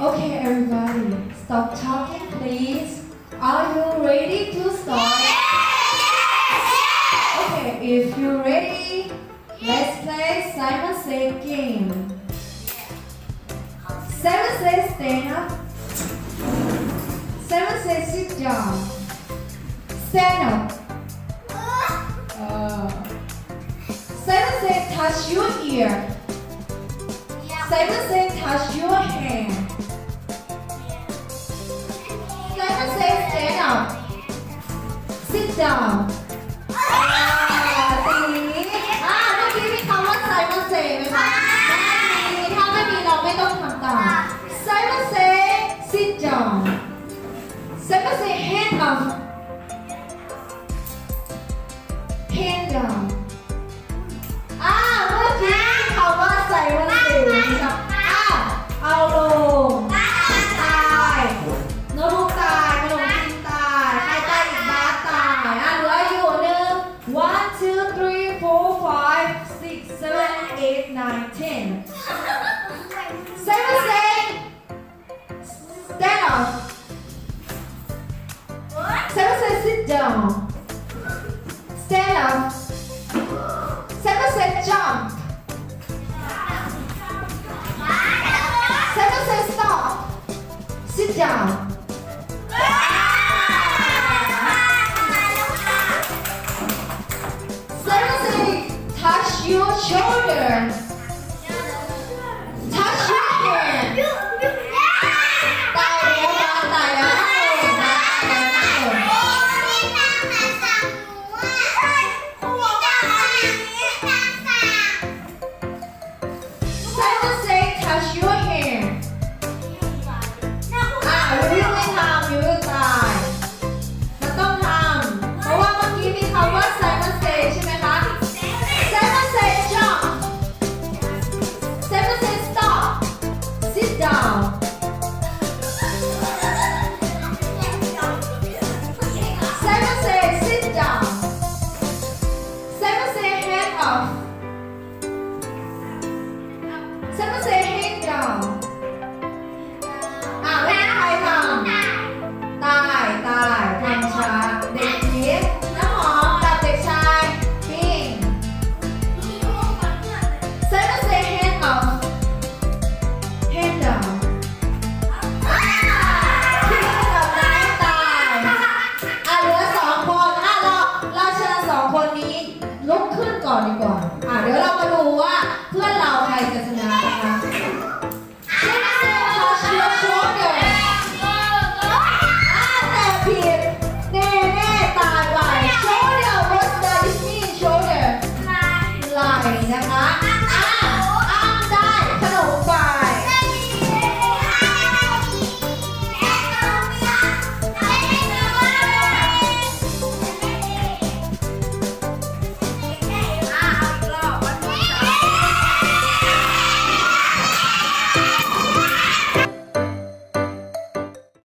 Okay, everybody, stop talking, please. Are you ready to start? Okay, if you're ready, let's play Simon Says game. Simon says stand up. Simon says sit down. Stand up. Uh, Simon says touch your ear. Simon says touch your hand. Job สีอาเมื่อกี้มีคำว่าไซมอนเซไหมคะไม่มีถ้าไม่มีเราไม่ต้องทำตาไซมอนเซ sit down ไซมอนเซ hand up hand down nine ten Simon say stand up Simon say sit down. Stand up Simon say jump Touch your shoulder. Touch your hair. Ah, really how you 告你广。